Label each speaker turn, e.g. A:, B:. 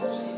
A: Jesus.